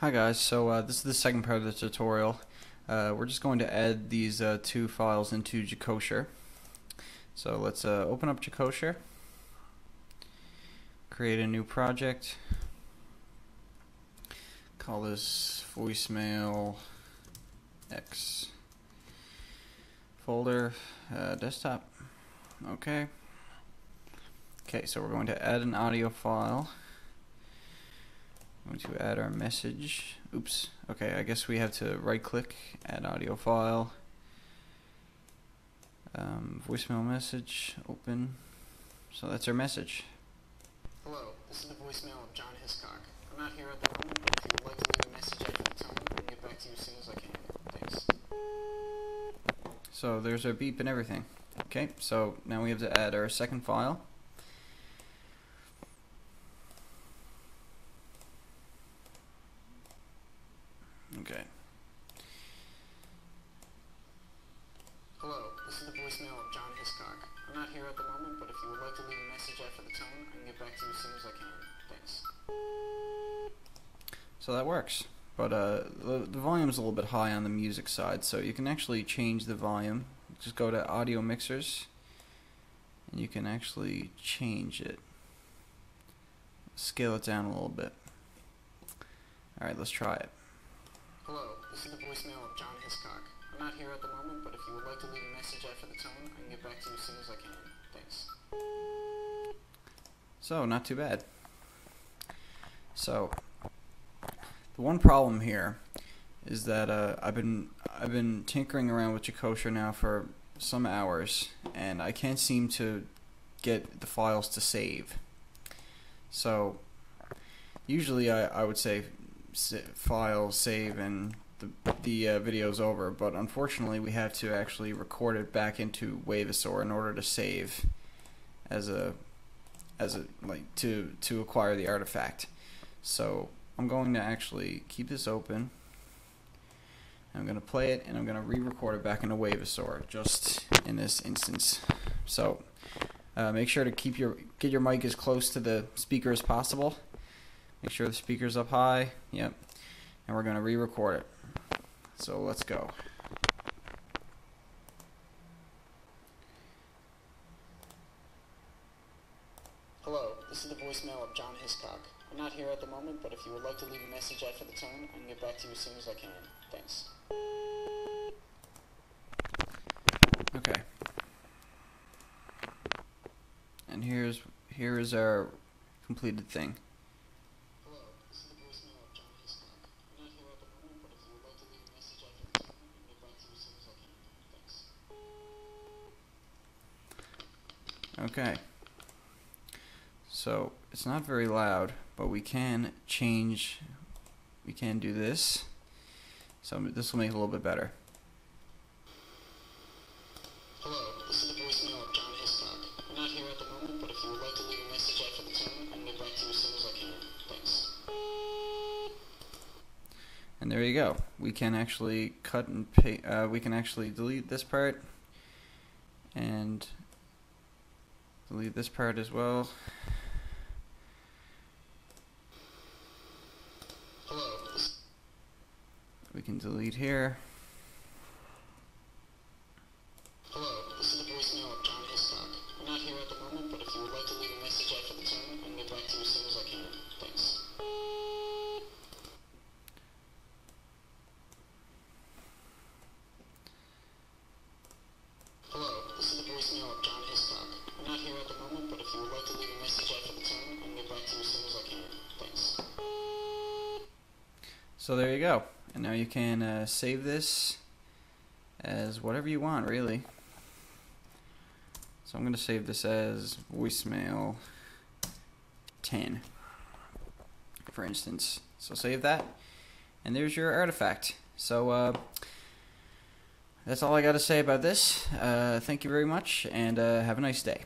Hi guys, so uh, this is the second part of the tutorial. Uh, we're just going to add these uh, two files into Jokosher. So let's uh, open up Jokosher, create a new project, call this voicemail X folder uh, desktop. Okay. Okay, so we're going to add an audio file going to add our message. Oops. Okay, I guess we have to right click, add audio file. Um, voicemail message, open. So that's our message. Hello, this is the voicemail of John Hiscock. I'm not here at the moment, but if you would like to leave a message after the tone, I can get back to you as soon as I can. Thanks. So there's our beep and everything. Okay, so now we have to add our second file. Okay. Hello, this is the voicemail of John Hiscock. I'm not here at the moment, but if you would like to leave a message after the tone, I can get back to you as soon as I can. Thanks. So that works. But uh, the, the volume's a little bit high on the music side, so you can actually change the volume. Just go to audio mixers, and you can actually change it. Scale it down a little bit. Alright, let's try it. Hello, this is the voicemail of John Hiscock. I'm not here at the moment, but if you would like to leave a message after the tone, I can get back to you as soon as I can. Thanks. So, not too bad. So, the one problem here is that uh, I've been I've been tinkering around with Jokosher now for some hours, and I can't seem to get the files to save. So, usually I, I would say sa- file save and the the uh, video's over, but unfortunately we have to actually record it back into Wavosaur in order to save as a as a like to to acquire the artifact. So I'm going to actually keep this open. I'm going to play it and I'm going to re-record it back into Wavosaur just in this instance. So uh, make sure to keep your get your mic as close to the speaker as possible. Make sure the speaker's up high. Yep. And we're going to re-record it. So let's go. Hello, this is the voicemail of John Hiscock. I'm not here at the moment, but if you would like to leave a message after the tone, I can get back to you as soon as I can. Thanks. Okay. And here's here is our completed thing. Hello, this is the voicemail of John Hiscock. I'm not here at the moment, but if you would like to leave a message after the tone, I can get back to you as soon as I can. Thanks. Okay. So it's not very loud, but we can change. We can do this. So this will make it a little bit better. Hello, this is the voicemail of John Hiscock. I'm not here at the moment, but if you would like to leave a message after the tone, I can get back to you as soon as I can. Thanks. And there you go. We can actually cut and pay. Uh, we can actually delete this part and delete this part as well. Hello, We can delete here. So there you go. And now you can uh, save this as whatever you want, really. So I'm going to save this as voicemail 10, for instance. So save that, and there's your artifact. So uh, that's all I got to say about this. Uh, thank you very much, and uh, have a nice day.